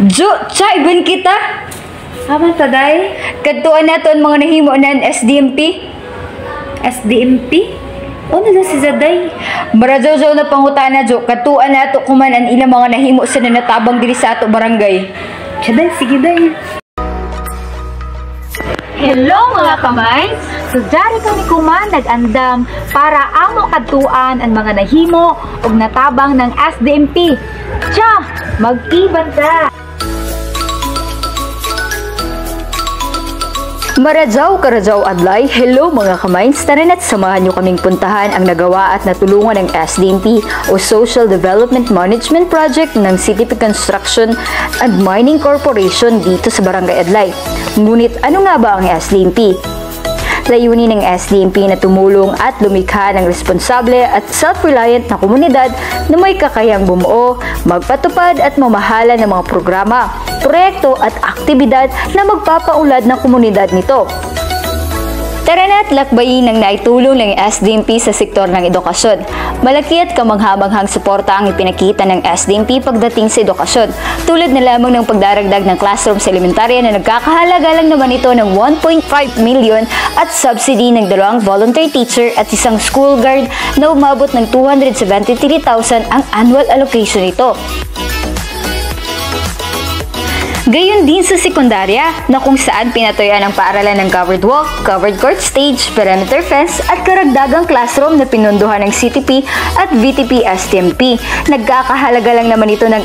Jo, chay, ben kita. Haman taday? Kadtuan nato ang mga nahimo nan SDMP. SDMP? Ano na si Zaday? Marajaw na pangutana jo, katuan nato kuman ang ilang mga nahimo sa nanatabang diri sa ato barangay. Siya day, sige day. Hello mga kamay! So dari kami kuman nag-andam para amo kadtuan ang mga nahimo ug natabang ng SDMP. Tsa! Mag-iban ta! Marajaw Karajaw Adlay, hello mga kamains, tara na't samahan nyo kaming puntahan ang nagawa at natulungan ng SDMP o Social Development Management Project ng CTP Construction and Mining Corporation dito sa Barangay Adlay. Ngunit ano nga ba ang SDMP? Layunin ng SDMP na tumulong at lumikha ng responsable at self-reliant na komunidad na may kakayang bumuo, magpatupad at mamahala ng mga programa, proyekto at aktibidad na magpapaulad ng komunidad nito. Tara na at lakbayin ang naitulong ng SDMP sa sektor ng edukasyon. Malaki at kamanghamanghang suporta ang ipinakita ng SDMP pagdating sa edukasyon, tulad na lamang ng pagdaragdag ng classroom sa elementarya na nagkakahalaga lang naman ito ng 1.5 million at subsidy ng dalawang volunteer teacher at isang school guard na umabot ng 273,000 ang annual allocation nito. Gayon din sa sekundarya na kung saan pinatuyan ang paaralan ng covered walk, covered court stage, perimeter fence at karagdagang classroom na pinunduhan ng CTP at VTP STMP. Nagkakahalaga lang naman ito ng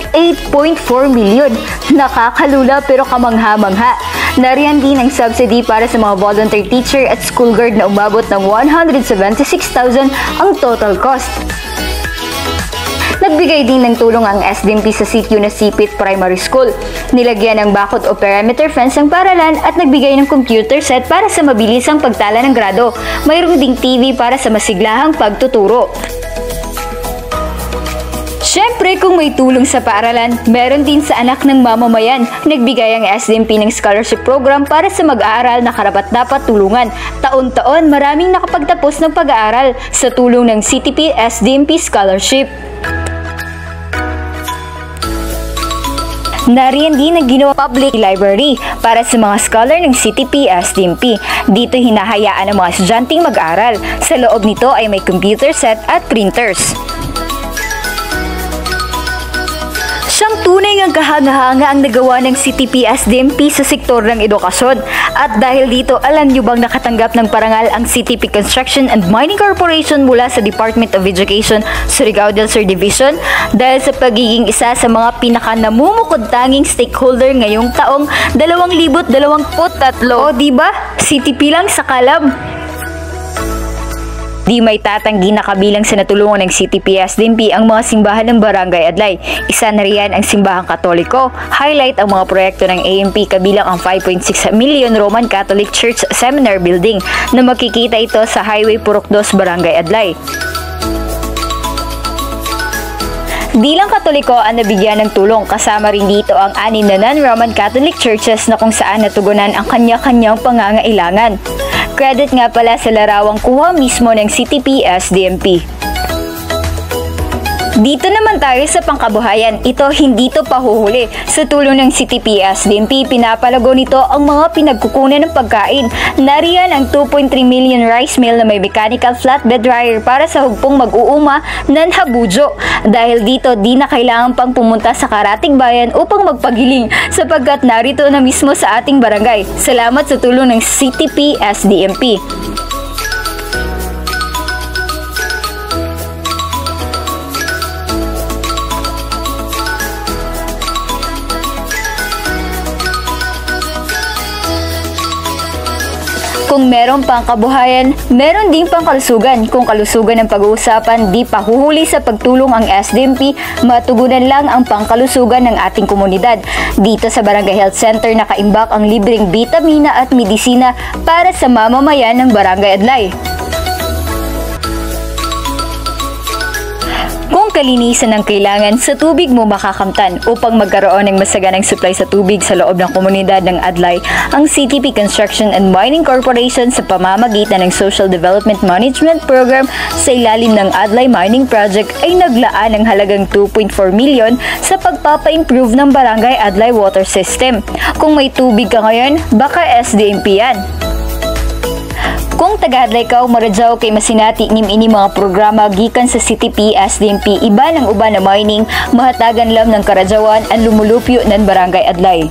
8.4 million. Nakakalula pero kamangha-mangha. Nariyan din ang subsidy para sa mga volunteer teacher at school guard na umabot ng 176,000 ang total cost. Nagbigay din ng tulong ang SDMP sa sityo na Sipit Primary School. Nilagyan ng bakod o perimeter fence ang paralan at nagbigay ng computer set para sa mabilisang pagtala ng grado. Mayroon ding TV para sa masiglahang pagtuturo. Siyempre, kung may tulong sa paaralan, meron din sa anak ng mamamayan. Nagbigay ang SDMP ng scholarship program para sa mag-aaral na karapat-dapat tulungan. Taon-taon, maraming nakapagtapos ng pag-aaral sa tulong ng CTP SDMP Scholarship. Nariyan din ang ginawa public library para sa mga scholar ng CTP SDMP. Dito hinahayaan ang mga estudyanteng mag-aral. Sa loob nito ay may computer set at printers. Ngang kahanga-hanga ang nagawa ng CTP SDMP sa sektor ng edukasyon. At dahil dito, alam niyo bang nakatanggap ng parangal ang CTP Construction and Mining Corporation mula sa Department of Education, Surigao del Sur Division dahil sa pagiging isa sa mga pinaka namumukod tanging stakeholder ngayong taong 2023. O di ba? CTP lang sa kalam. Di may tatanggi na kabilang sa natulungan ng CTPS DNP ang mga simbahan ng Barangay Adlay. Isa na riyan ang simbahang katoliko. Highlight ang mga proyekto ng AMP kabilang ang 5.6 million Roman Catholic Church Seminar Building na makikita ito sa Highway Purok 2 Barangay Adlay. Di lang katoliko ang nabigyan ng tulong, kasama rin dito ang anim na non-Roman Catholic churches na kung saan natugunan ang kanya-kanyang pangangailangan. Credit nga pala sa larawang kuha mismo ng CTP SDMP. Dito naman tayo sa pangkabuhayan. Ito hindi to pahuhuli. Sa tulong ng CTPS, DMP, pinapalago nito ang mga pinagkukunan ng pagkain. Nariyan ang 2.3 million rice mill na may mechanical flatbed dryer para sa hugpong mag-uuma ng Habujo. Dahil dito, di na kailangan pang pumunta sa karating bayan upang magpagiling sapagkat narito na mismo sa ating barangay. Salamat sa tulong ng CTP SDMP. Kung meron pang kabuhayan, meron din pang kalusugan. Kung kalusugan ang pag-uusapan, di pa huhuli sa pagtulong ang SDMP, matugunan lang ang pangkalusugan ng ating komunidad. Dito sa Barangay Health Center nakaimbak ang libreng bitamina at medisina para sa mamamayan ng Barangay Adlay. Kalinisan ang kailangan, sa tubig mo makakamtan upang magkaroon ng masaganang supply sa tubig sa loob ng komunidad ng Adlay, ang CTP Construction and Mining Corporation sa pamamagitan ng Social Development Management Program sa ilalim ng Adlay Mining Project ay naglaan ng halagang 2.4 million sa pag mapapa-improve ng barangay Adlay water system. Kung may tubig ka ngayon, baka SDMP yan. Kung taga-adlay ka o maradyaw kay masinati nim ini mga programa gikan sa CTP, SDMP, iba ng uban na mining, mahatagan lam ng karadyawan ang lumulupyo ng barangay Adlay.